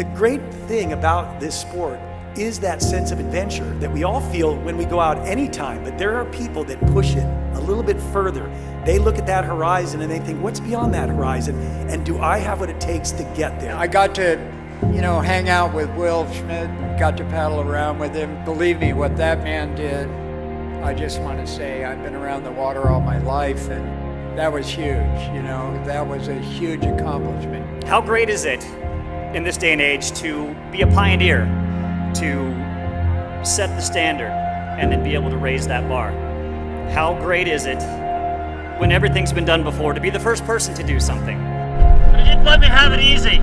The great thing about this sport is that sense of adventure that we all feel when we go out anytime, but there are people that push it a little bit further. They look at that horizon and they think, what's beyond that horizon? And do I have what it takes to get there? I got to, you know, hang out with Will Schmidt, got to paddle around with him. Believe me, what that man did, I just want to say I've been around the water all my life and that was huge, you know, that was a huge accomplishment. How great is it in this day and age to be a pioneer, to set the standard, and then be able to raise that bar? How great is it when everything's been done before to be the first person to do something? Let me have it easy.